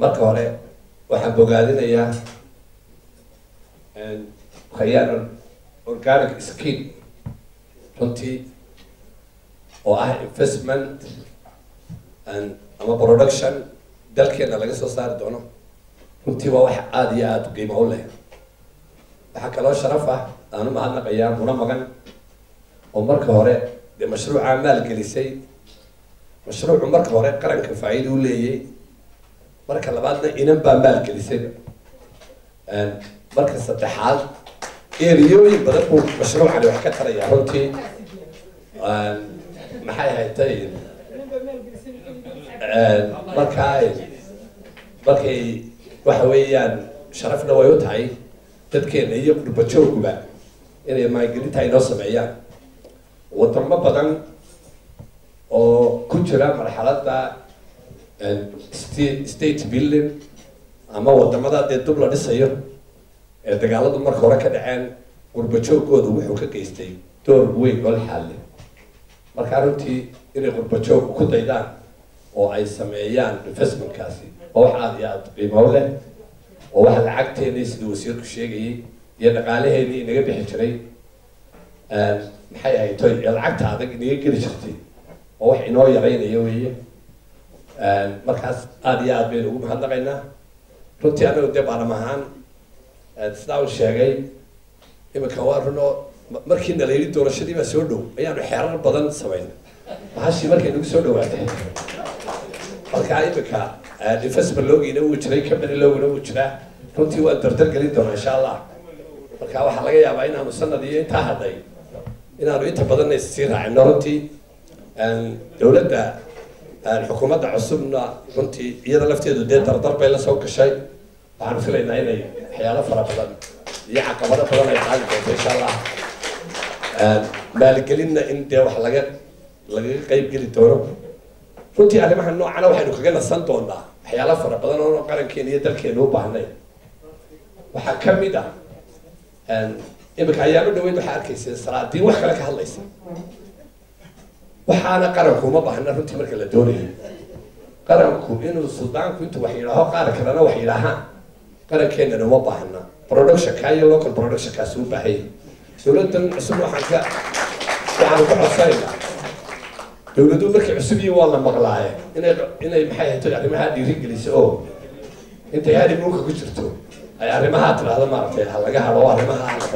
marka hore waxaan bogaadinayaa khayaan organic skin. Runtii oo ah investment ama production dalkeena laga soo saari doono runtii waa wax aada iyo aada qiimo u leh. Waxaa kaloo sharaf ah aan u mahadnaqayaa muna magan. Oo marka hore dee mashruucaa maalgelisay mashruucu marka hore qaranka faa-iida u leeyay marka labaadna inan baa maalgelisay marka saddexaad eriyooyin badan buu mashruucani wax ka taraya runtii. Maxay haytay? Markaa markay waxa weeyaan sharafna way u tahay dadkeena iyo qurbajooguba inay maalgelinta inoo sameeyaan wadamo badan oo ku jira marxaladda state building ama waddamada dee dub la dhisayo ee dagaaladu marka hore ka dhaceen qurbajoogoodu wuxuu ka geystay door weyn oo xaalle markaa runtii inay qurbajoog ku daydaan oo ay sameeyaan investmentkaasi oo wax aada iyo aada qiimo leh oo wax lacagteeni siduu wasiirku sheegayay iyo dhaqaalaheeni inaga bixi jiray maxay ahayd? Lacagta adag inaga geli jirtay oo wax inoo yaraynayo weeye markaas aada iyo aada baynu ugu mahadnaqaynaa runtii anagu dee baalam ahaan sidaa uu sheegay imika waa run oo markii doorashadii baa soo dhow ayaanu xeerar badan samayn mahashii markay nagu soo dhawaatay markaa imika investment loogiina wuu jiray company loogina wuu jiraa. Runtii waan dardar gelin doonaa insha allah. Marka waxaa laga yaabaa inaanu sanad iyo intaa hadhay inaanu inta badanna issii raacino runtii. Dowladda xukuumadda cusubna runtii iyada lafteedu dee dardar bay la soo gashay. Waxaan filaynaa inay waxyaalo fara badan iyo caqabado badan ay qaadi doonto insha allah maalgelinna in dee wax laga lagaga qeyb geli doono. Runtii arrimaha noocana waxaynu kaga nasan doonaa waxyaalo fara badan oo qarankeena iyo dalkeena u baahnay waxaa ka mid ah imika ayaamo dhaweyd waxaa arkaysa salaadiin wax kale ka hadlaysa waxaana qaranku uma baahna runtii marka la doonayo. Qaranku inuu suldaanku intuu wax yidhaaho qaar kalena wax yidhaahaan. Qarankeenana uma baahna. Productionka iyo local productionkaasi u baahanya dowladdan cusub waxaan ka waxaan ka codsanaynaa dowladuhu markay cusub yihiin waa la maqlaaye. Inay inay maxay hayto arrimaha dhiirigeliso oo intay hadi mulka ku jirto. Ay arrimaha tidhaahdo maaragtay ha laga hado arrimaha ha la